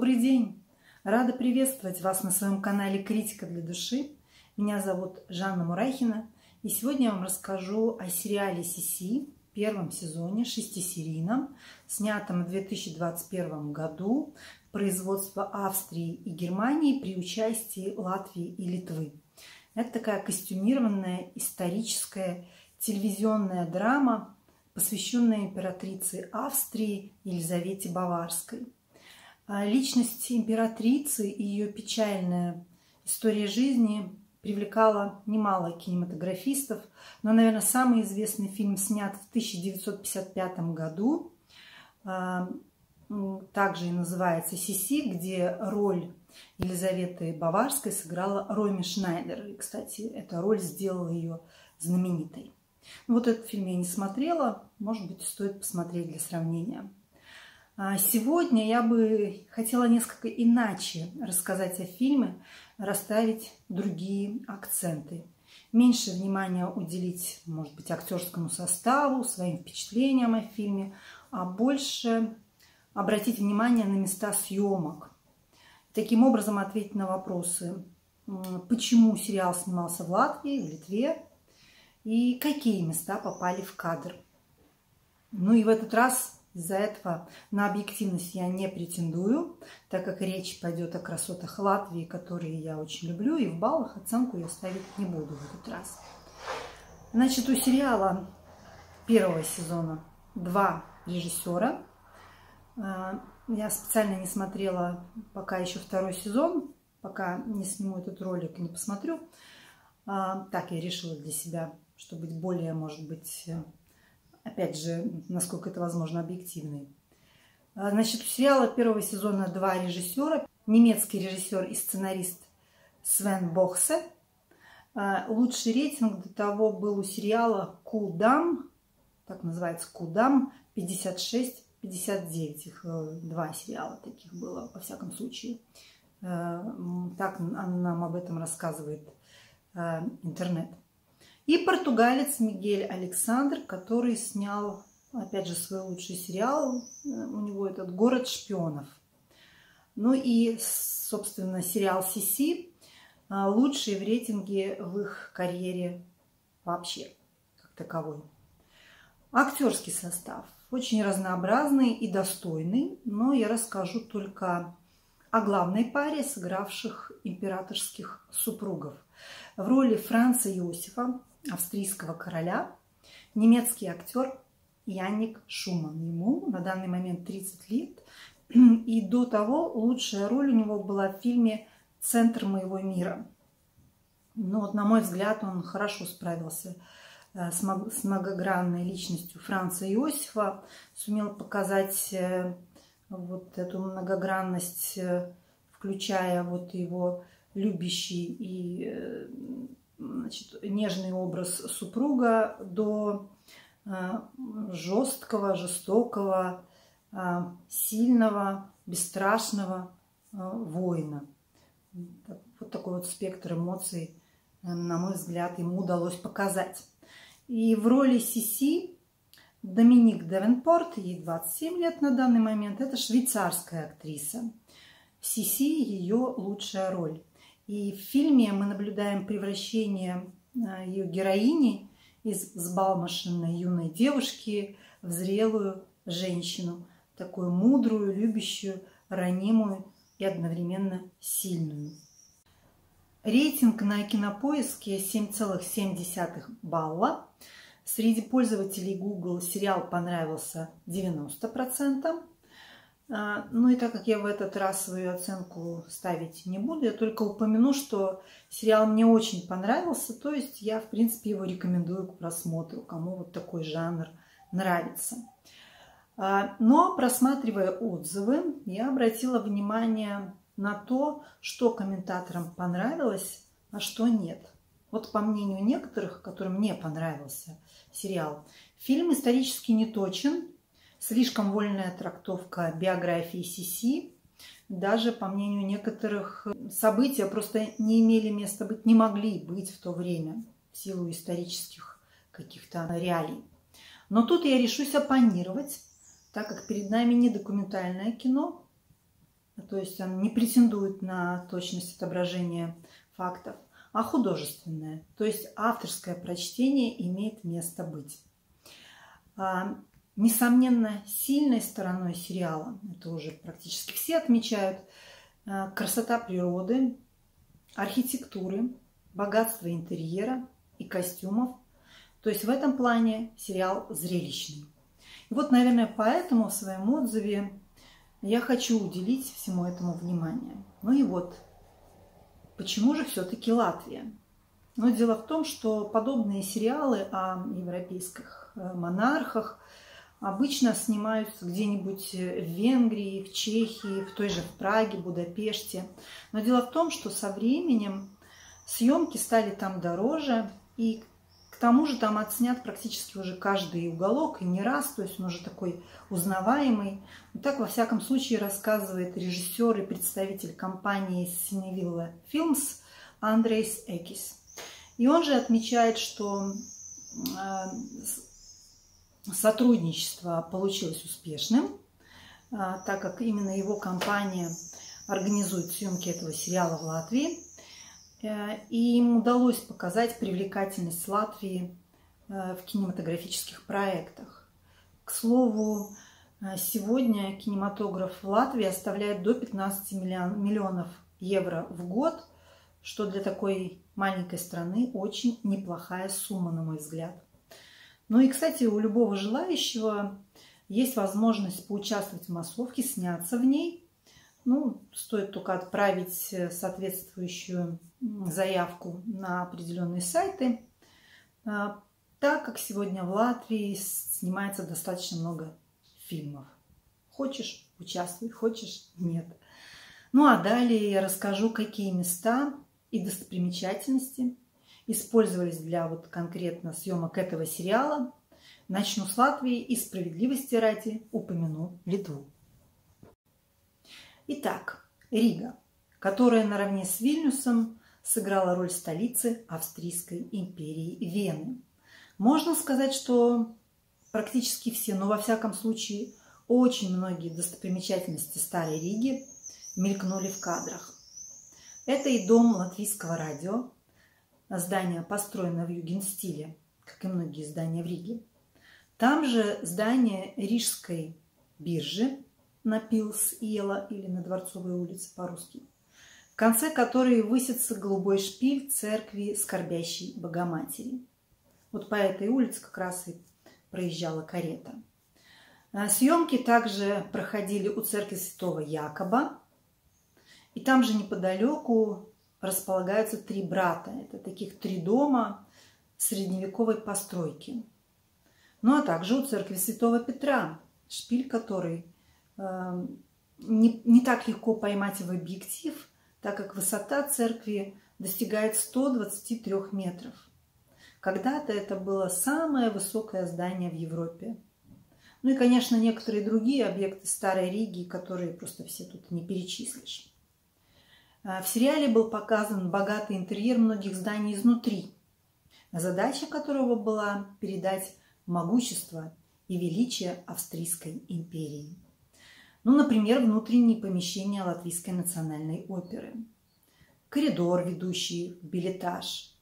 Добрый день! Рада приветствовать вас на своем канале «Критика для души». Меня зовут Жанна Мурахина, и сегодня я вам расскажу о сериале «Сиси», первом сезоне, шестисерийном, снятом в 2021 году, производство Австрии и Германии при участии Латвии и Литвы. Это такая костюмированная историческая телевизионная драма, посвященная императрице Австрии Елизавете Баварской – личность императрицы и ее печальная история жизни привлекала немало кинематографистов, но, наверное, самый известный фильм снят в 1955 году, а, также и называется «Сиси», где роль Елизаветы Баварской сыграла Роми Шнайдер. И, кстати, эта роль сделала ее знаменитой. Ну, вот этот фильм я не смотрела, может быть, стоит посмотреть для сравнения. А сегодня я бы хотела несколько иначе рассказать о фильме, расставить другие акценты. Меньше внимания уделить, может быть, актерскому составу, своим впечатлениям о фильме, а больше обратить внимание на места съемок. Таким образом ответить на вопросы, почему сериал снимался в Латвии, в Литве, и какие места попали в кадр. Ну и в этот раз из-за этого на объективность я не претендую, так как речь пойдет о красотах Латвии, которые я очень люблю, и в баллах оценку я ставить не буду в этот раз. Значит, у сериала первого сезона два режиссера. А, я специально не смотрела пока еще второй сезон, пока не сниму этот ролик и не посмотрю. А, так я решила для себя, чтобы быть более, может быть, опять же, насколько это возможно, объективный. А, значит, сериала первого сезона два режиссера. Немецкий режиссер и сценарист Свен Бохсе. А, лучший рейтинг до того был у сериала Кудам, так называется Кудам, 56-59. Их э, два сериала таких было, во всяком случае. Э, так нам об этом рассказывает э, интернет. И португалец Мигель Александр, который снял, опять же, свой лучший сериал. Э, у него этот «Город шпионов». Ну и, собственно, сериал «Сиси» э, лучший в рейтинге в их карьере вообще, как таковой. Актерский состав очень разнообразный и достойный, но я расскажу только о главной паре сыгравших императорских супругов. В роли Франца Иосифа австрийского короля, немецкий актер Янник Шуман. Ему на данный момент 30 лет. И до того лучшая роль у него была в фильме «Центр моего мира». Ну вот, на мой взгляд, он хорошо справился э, с многогранной личностью Франца Иосифа, сумел показать э, вот эту многогранность, э, включая вот его любящий и значит, нежный образ супруга до э, жесткого, жестокого, э, сильного, бесстрашного э, воина. Вот такой вот спектр эмоций, на мой взгляд, ему удалось показать. И в роли Сиси Доминик Девенпорт, ей 27 лет на данный момент, это швейцарская актриса. Сиси ее лучшая роль. И в фильме мы наблюдаем превращение а, ее героини из взбалмошенной юной девушки в зрелую женщину, такую мудрую, любящую, ранимую и одновременно сильную. Рейтинг на кинопоиске 7,7 балла. Среди пользователей Google сериал понравился 90%, а, ну и так как я в этот раз свою оценку ставить не буду, я только упомяну, что сериал мне очень понравился, то есть я, в принципе, его рекомендую к просмотру, кому вот такой жанр нравится. А, но, просматривая отзывы, я обратила внимание на то, что комментаторам понравилось, а что нет. Вот по мнению некоторых, которым не понравился сериал, фильм исторически не точен, слишком вольная трактовка биографии Сиси. Даже, по мнению некоторых, события просто не имели места быть, не могли быть в то время в силу исторических каких-то реалий. Но тут я решусь оппонировать, так как перед нами не документальное кино, то есть он не претендует на точность отображения фактов, а художественное, то есть авторское прочтение имеет место быть. Несомненно, сильной стороной сериала, это уже практически все отмечают, а, красота природы, архитектуры, богатство интерьера и костюмов. То есть в этом плане сериал зрелищный. И вот, наверное, поэтому в своем отзыве я хочу уделить всему этому внимание. Ну и вот, почему же все-таки Латвия? Но дело в том, что подобные сериалы о европейских э, монархах обычно снимаются где-нибудь в Венгрии, в Чехии, в той же Праге, Будапеште. Но дело в том, что со временем съемки стали там дороже, и тому же там отснят практически уже каждый уголок, и не раз, то есть он уже такой узнаваемый. И так, во всяком случае, рассказывает режиссер и представитель компании Cinevilla Films Андрейс Экис. И он же отмечает, что э, сотрудничество получилось успешным, э, так как именно его компания организует съемки этого сериала в Латвии – Э, и им удалось показать привлекательность Латвии э, в кинематографических проектах. К слову, э, сегодня кинематограф в Латвии оставляет до 15 миллионов евро в год, что для такой маленькой страны очень неплохая сумма, на мой взгляд. Ну и, кстати, у любого желающего есть возможность поучаствовать в массовке, сняться в ней. Ну, стоит только отправить соответствующую заявку на определенные сайты, а, так как сегодня в Латвии снимается достаточно много фильмов. Хочешь – участвуй, хочешь – нет. Ну а далее я расскажу, какие места и достопримечательности использовались для вот конкретно съемок этого сериала. Начну с Латвии и справедливости ради упомяну Литву. Итак, Рига, которая наравне с Вильнюсом сыграла роль столицы Австрийской империи Вены. Можно сказать, что практически все, но во всяком случае очень многие достопримечательности Старой Риги мелькнули в кадрах. Это и дом латвийского радио, здание построено в юген-стиле, как и многие здания в Риге. Там же здание Рижской биржи на Пилс-Ела или на Дворцовой улице по-русски – конце которой высится голубой шпиль церкви Скорбящей Богоматери. Вот по этой улице как раз и проезжала карета. А, съемки также проходили у церкви Святого Якоба. И там же неподалеку располагаются три брата. Это таких три дома средневековой постройки. Ну а также у церкви Святого Петра, шпиль которой э, не, не так легко поймать в объектив – так как высота церкви достигает 123 метров. Когда-то это было самое высокое здание в Европе. Ну и, конечно, некоторые другие объекты Старой Риги, которые просто все тут не перечислишь. А, в сериале был показан богатый интерьер многих зданий изнутри, задача которого была передать могущество и величие Австрийской империи. Ну, например, внутренние помещения Латвийской национальной оперы. Коридор, ведущий в билетаж.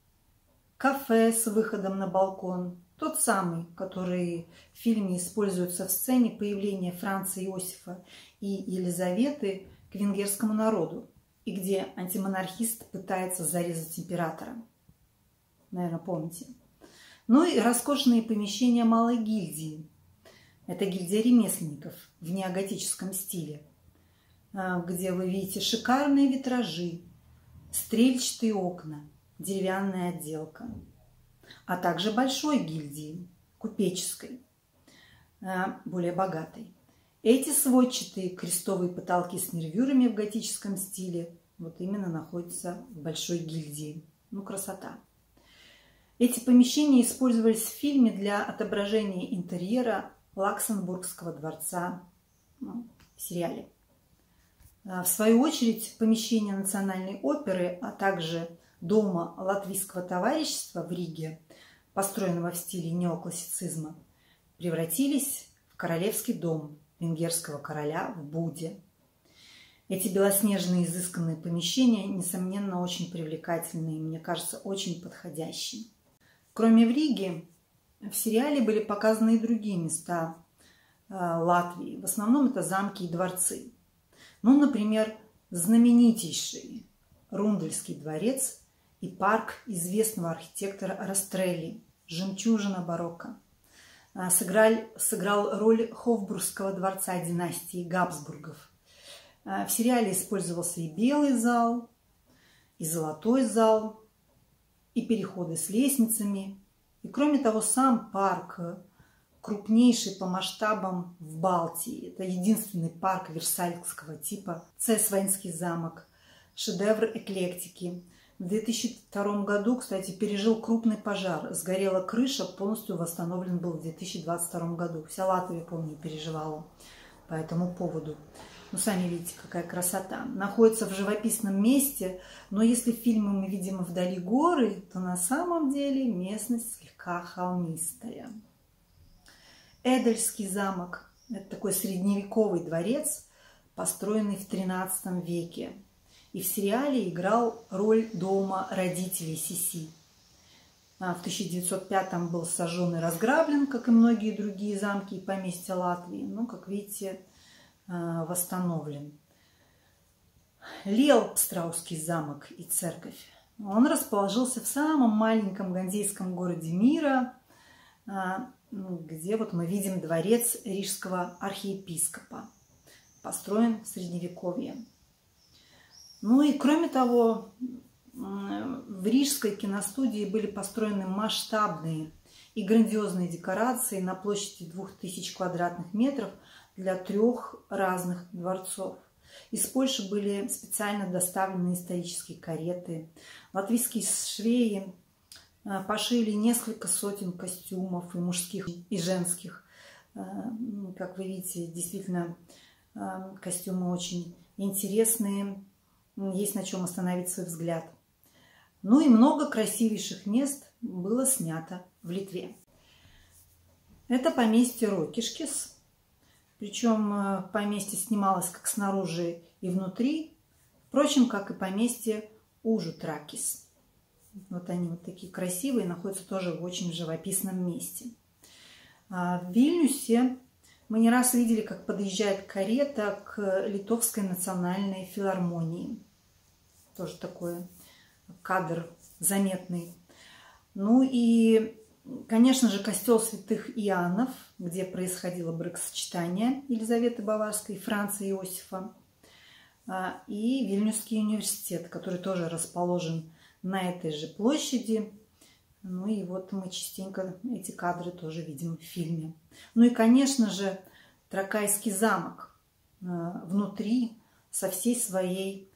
Кафе с выходом на балкон. Тот самый, который в фильме используется в сцене появления Франца Иосифа и Елизаветы к венгерскому народу, и где антимонархист пытается зарезать императора. Наверное, помните. Ну и роскошные помещения Малой гильдии – это гильдия ремесленников в неоготическом стиле, а, где вы видите шикарные витражи, стрельчатые окна, деревянная отделка, а также большой гильдии, купеческой, а, более богатой. Эти сводчатые крестовые потолки с нервюрами в готическом стиле вот именно находятся в большой гильдии. Ну, красота. Эти помещения использовались в фильме для отображения интерьера Лаксембургского дворца ну, в сериале. А, в свою очередь, помещение Национальной оперы, а также Дома Латвийского товарищества в Риге, построенного в стиле неоклассицизма, превратились в Королевский дом венгерского короля в Буде. Эти белоснежные изысканные помещения, несомненно, очень привлекательные, мне кажется, очень подходящие. Кроме в Риге, в сериале были показаны и другие места э, Латвии. В основном это замки и дворцы. Ну, например, знаменитейший Рундельский дворец и парк известного архитектора Растрелли «Жемчужина барокко». А, сыграл, сыграл роль Хофбургского дворца династии Габсбургов. А, в сериале использовался и белый зал, и золотой зал, и переходы с лестницами. И кроме того, сам парк крупнейший по масштабам в Балтии. Это единственный парк версальского типа. Цесвайнский замок. Шедевр эклектики. В 2002 году, кстати, пережил крупный пожар. Сгорела крыша, полностью восстановлен был в 2022 году. Вся Латвия, помню, переживала по этому поводу. Ну, сами видите, какая красота. Находится в живописном месте, но если в фильме мы видим вдали горы, то на самом деле местность слегка холмистая. Эдельский замок – это такой средневековый дворец, построенный в XIII веке и в сериале играл роль дома родителей Сиси. А в 1905 был сожжен и разграблен, как и многие другие замки и поместья Латвии, но, как видите, а, восстановлен. Лелпстраусский замок и церковь. Он расположился в самом маленьком ганзейском городе мира, а, ну, где вот мы видим дворец рижского архиепископа, построен в Средневековье. Ну и кроме того, в Рижской киностудии были построены масштабные и грандиозные декорации на площади 2000 квадратных метров для трех разных дворцов. Из Польши были специально доставлены исторические кареты. Латвийские швеи э, пошили несколько сотен костюмов и мужских, и женских. Э, как вы видите, действительно э, костюмы очень интересные, есть на чем остановить свой взгляд. Ну и много красивейших мест было снято в Литве. Это поместье Рокишкис. Причем э, поместье снималось как снаружи и внутри. Впрочем, как и поместье Ужутракис. Вот они вот такие красивые, находятся тоже в очень живописном месте. А в Вильнюсе мы не раз видели, как подъезжает карета к Литовской национальной филармонии тоже такой кадр заметный. Ну и, конечно же, костел святых Иоаннов, где происходило бракосочетание Елизаветы Баварской и Франца Иосифа. А, и Вильнюсский университет, который тоже расположен на этой же площади. Ну и вот мы частенько эти кадры тоже видим в фильме. Ну и, конечно же, Тракайский замок а, внутри со всей своей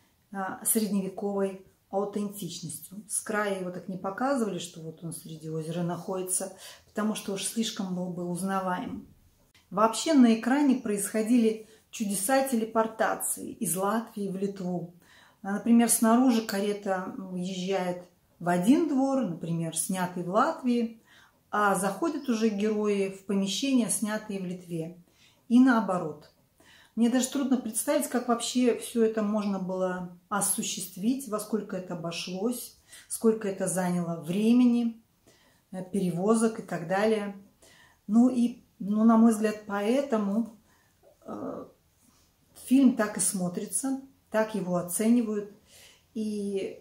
средневековой аутентичностью. С края его так не показывали, что вот он среди озера находится, потому что уж слишком был бы узнаваем. Вообще на экране происходили чудеса телепортации из Латвии в Литву. А, например, снаружи карета уезжает в один двор, например, снятый в Латвии, а заходят уже герои в помещения, снятые в Литве. И наоборот. Мне даже трудно представить, как вообще все это можно было осуществить, во сколько это обошлось, сколько это заняло времени, э, перевозок и так далее. Ну и, ну, на мой взгляд, поэтому э, фильм так и смотрится, так его оценивают. И,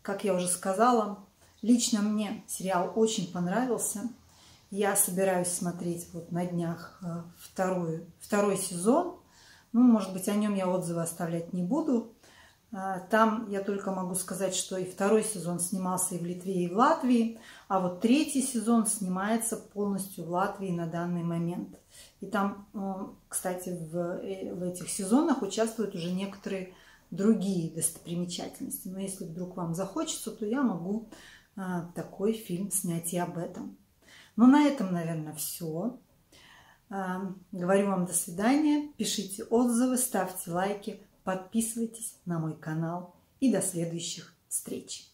как я уже сказала, лично мне сериал очень понравился – я собираюсь смотреть вот на днях э, второй, второй сезон. Ну, может быть, о нем я отзывы оставлять не буду. А, там я только могу сказать, что и второй сезон снимался и в Литве, и в Латвии, а вот третий сезон снимается полностью в Латвии на данный момент. И там, э, кстати, в, э, в этих сезонах участвуют уже некоторые другие достопримечательности. Но если вдруг вам захочется, то я могу такой фильм снять и об этом. Ну, на этом, наверное, все. А, говорю вам до свидания. Пишите отзывы, ставьте лайки, подписывайтесь на мой канал. И до следующих встреч.